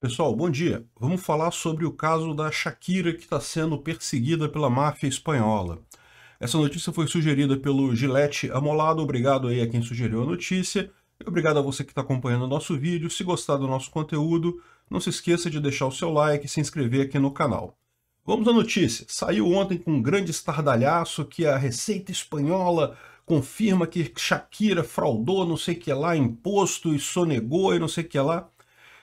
Pessoal, bom dia. Vamos falar sobre o caso da Shakira que está sendo perseguida pela máfia espanhola. Essa notícia foi sugerida pelo Gilete Amolado. Obrigado aí a quem sugeriu a notícia. Obrigado a você que está acompanhando o nosso vídeo. Se gostar do nosso conteúdo, não se esqueça de deixar o seu like e se inscrever aqui no canal. Vamos à notícia. Saiu ontem com um grande estardalhaço que a Receita Espanhola confirma que Shakira fraudou não sei o que lá, imposto e sonegou e não sei o que lá.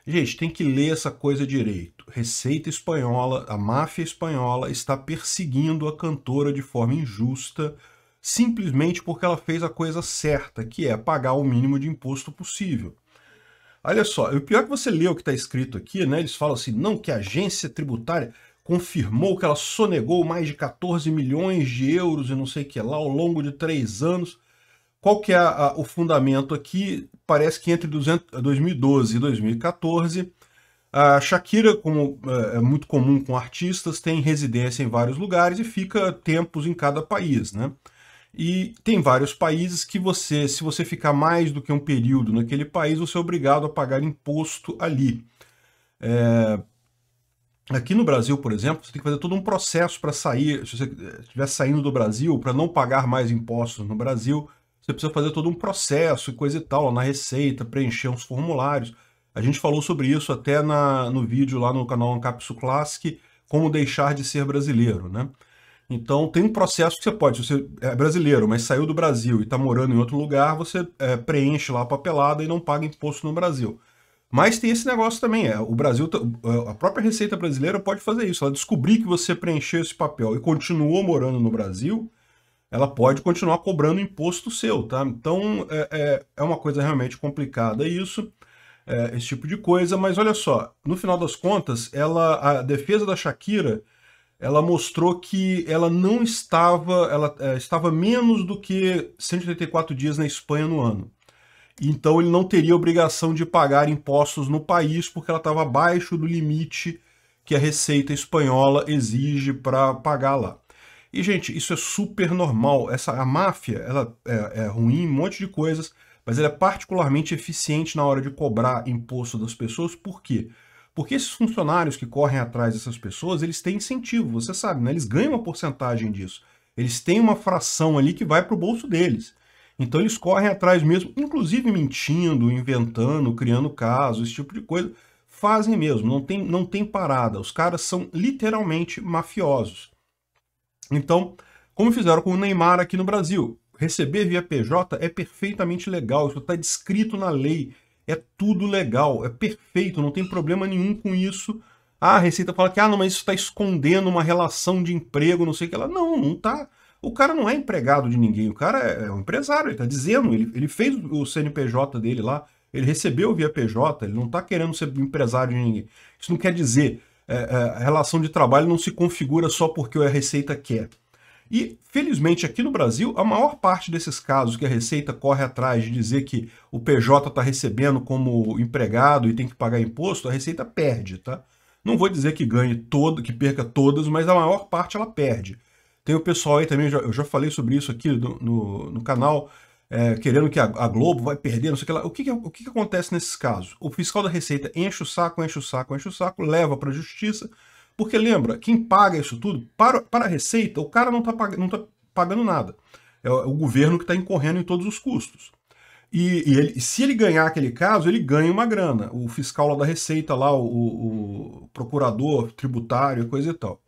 Gente, tem que ler essa coisa direito. Receita Espanhola, a máfia espanhola está perseguindo a cantora de forma injusta, simplesmente porque ela fez a coisa certa, que é pagar o mínimo de imposto possível. Olha só, o pior é que você lê o que está escrito aqui, né? Eles falam assim, não, que a agência tributária confirmou que ela sonegou mais de 14 milhões de euros e não sei o que lá ao longo de três anos. Qual que é a, a, o fundamento aqui? Parece que entre 200, 2012 e 2014, a Shakira, como é, é muito comum com artistas, tem residência em vários lugares e fica tempos em cada país, né? E tem vários países que você, se você ficar mais do que um período naquele país, você é obrigado a pagar imposto ali. É... Aqui no Brasil, por exemplo, você tem que fazer todo um processo para sair, se você estiver saindo do Brasil, para não pagar mais impostos no Brasil, você precisa fazer todo um processo e coisa e tal, na Receita, preencher uns formulários. A gente falou sobre isso até na, no vídeo lá no canal Ancapsu Classic, como deixar de ser brasileiro, né? Então tem um processo que você pode, se você é brasileiro, mas saiu do Brasil e está morando em outro lugar, você é, preenche lá a papelada e não paga imposto no Brasil. Mas tem esse negócio também, é, o Brasil, a própria Receita Brasileira pode fazer isso, ela descobrir que você preencheu esse papel e continuou morando no Brasil, ela pode continuar cobrando imposto seu, tá? Então é, é, é uma coisa realmente complicada isso, é, esse tipo de coisa, mas olha só, no final das contas, ela, a defesa da Shakira, ela mostrou que ela não estava, ela é, estava menos do que 184 dias na Espanha no ano. Então ele não teria obrigação de pagar impostos no país, porque ela estava abaixo do limite que a Receita Espanhola exige para pagar lá. E, gente, isso é super normal. Essa, a máfia ela é, é ruim em um monte de coisas, mas ela é particularmente eficiente na hora de cobrar imposto das pessoas. Por quê? Porque esses funcionários que correm atrás dessas pessoas, eles têm incentivo, você sabe, né? Eles ganham uma porcentagem disso. Eles têm uma fração ali que vai para o bolso deles. Então eles correm atrás mesmo, inclusive mentindo, inventando, criando casos, esse tipo de coisa. Fazem mesmo, não tem, não tem parada. Os caras são literalmente mafiosos. Então, como fizeram com o Neymar aqui no Brasil, receber via PJ é perfeitamente legal, isso está descrito na lei, é tudo legal, é perfeito, não tem problema nenhum com isso. Ah, a Receita fala que ah, não, mas isso está escondendo uma relação de emprego, não sei o que lá. Não, não está. O cara não é empregado de ninguém, o cara é, é um empresário, ele está dizendo, ele, ele fez o CNPJ dele lá, ele recebeu via PJ, ele não está querendo ser empresário de ninguém. Isso não quer dizer a relação de trabalho não se configura só porque a Receita quer. E, felizmente, aqui no Brasil, a maior parte desses casos que a Receita corre atrás de dizer que o PJ está recebendo como empregado e tem que pagar imposto, a Receita perde, tá? Não vou dizer que ganhe todo, que perca todas, mas a maior parte ela perde. Tem o pessoal aí também, eu já falei sobre isso aqui no, no, no canal, é, querendo que a, a, Globo vai perder, não sei o que lá. O que, que, o que, que acontece nesses casos? O fiscal da Receita enche o saco, enche o saco, enche o saco, leva para a justiça, porque lembra, quem paga isso tudo, para, para a Receita, o cara não está tá pagando nada. É o, é o governo que está incorrendo em todos os custos. E, e ele, se ele ganhar aquele caso, ele ganha uma grana. O fiscal lá da Receita, lá, o, o procurador tributário, coisa e tal.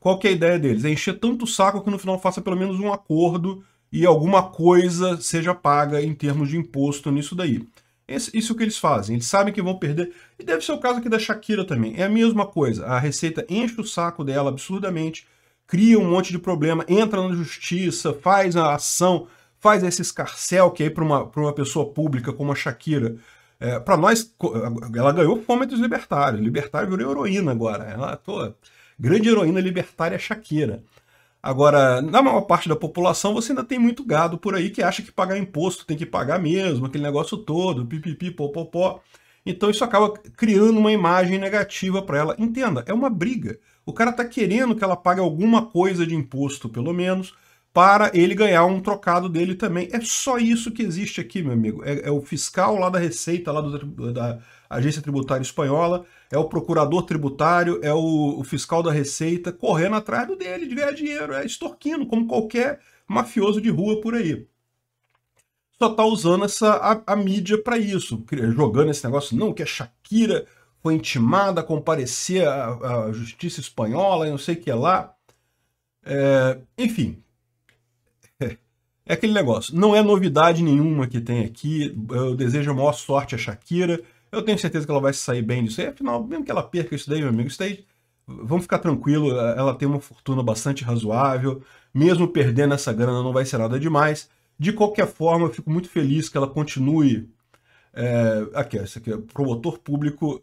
Qual que é a ideia deles? É encher tanto o saco que no final faça pelo menos um acordo e alguma coisa seja paga em termos de imposto nisso daí. Isso que eles fazem, eles sabem que vão perder. E deve ser o caso aqui da Shakira também. É a mesma coisa. A Receita enche o saco dela absurdamente, cria um monte de problema, entra na justiça, faz a ação, faz esse escarcel que aí para uma, uma pessoa pública como a Shakira. É, para nós, ela ganhou fome dos libertários. Libertário virou heroína agora. Ela, tô, grande heroína libertária Shakira. Agora, na maior parte da população, você ainda tem muito gado por aí que acha que pagar imposto tem que pagar mesmo, aquele negócio todo, pipipi, popopó. Então isso acaba criando uma imagem negativa para ela. Entenda, é uma briga. O cara está querendo que ela pague alguma coisa de imposto, pelo menos, para ele ganhar um trocado dele também. É só isso que existe aqui, meu amigo. É, é o fiscal lá da Receita, lá do, da Agência Tributária Espanhola, é o procurador tributário, é o, o fiscal da Receita correndo atrás do dele de ganhar dinheiro, é extorquindo, como qualquer mafioso de rua por aí. Só tá usando essa, a, a mídia para isso, jogando esse negócio, não, que a Shakira foi intimada a comparecer à, justiça espanhola não sei o que lá. É, enfim, é aquele negócio. Não é novidade nenhuma que tem aqui. Eu desejo a maior sorte a Shakira. Eu tenho certeza que ela vai sair bem disso aí. Afinal, mesmo que ela perca isso daí, meu amigo, isso daí, vamos ficar tranquilo. Ela tem uma fortuna bastante razoável. Mesmo perdendo essa grana, não vai ser nada demais. De qualquer forma, eu fico muito feliz que ela continue. É, aqui, esse aqui é promotor público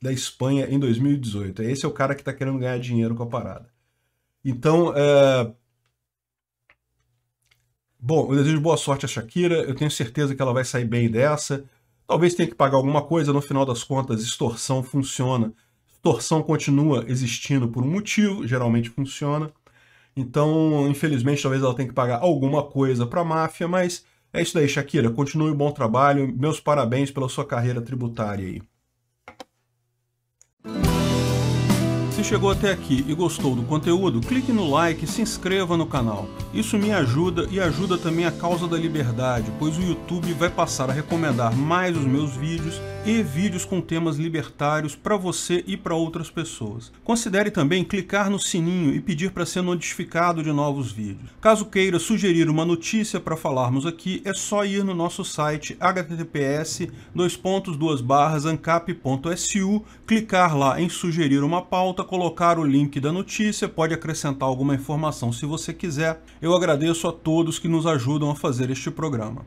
da Espanha em 2018. Esse é o cara que está querendo ganhar dinheiro com a parada. Então, é, Bom, eu desejo boa sorte a Shakira, eu tenho certeza que ela vai sair bem dessa. Talvez tenha que pagar alguma coisa, no final das contas, extorsão funciona. Extorsão continua existindo por um motivo, geralmente funciona. Então, infelizmente, talvez ela tenha que pagar alguma coisa para a máfia, mas é isso daí, Shakira. Continue o bom trabalho. Meus parabéns pela sua carreira tributária aí. Se chegou até aqui e gostou do conteúdo, clique no like e se inscreva no canal. Isso me ajuda e ajuda também a causa da liberdade, pois o YouTube vai passar a recomendar mais os meus vídeos e vídeos com temas libertários para você e para outras pessoas. Considere também clicar no sininho e pedir para ser notificado de novos vídeos. Caso queira sugerir uma notícia para falarmos aqui, é só ir no nosso site https ancap.su, clicar lá em sugerir uma pauta, colocar o link da notícia, pode acrescentar alguma informação se você quiser. Eu agradeço a todos que nos ajudam a fazer este programa.